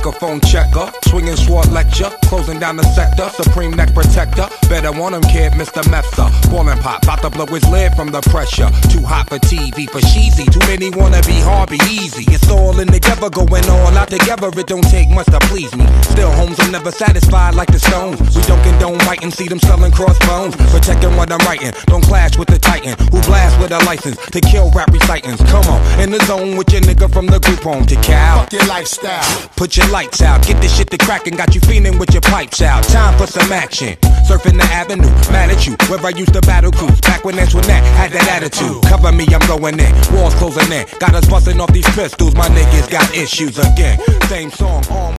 Microphone checker, swinging sword lecture, closing down the sector. Supreme neck protector, better want him, kid, Mr. Mepsa. Ballin' pop, about to blow his lid from the pressure. Too hot for TV, for cheesy. Too many wanna be hard, be easy. It's all in together, going all out together. It don't take much to please me. Still, homes are never satisfied like the Stones. We don't condone writing, see them selling crossbones. Protecting what I'm writing, don't clash with the Titan with a license to kill rap recitants. Come on, in the zone with your nigga from the group home to Cal. Fuck your lifestyle. Put your lights out, get this shit to crackin', got you feeling with your pipes out. Time for some action. Surfing the avenue, mad at you, where I used to battle cruise. Back when Antoinette had that attitude. Cover me, I'm going in. Walls closing in. Got us busting off these pistols, my niggas got issues again. Same song,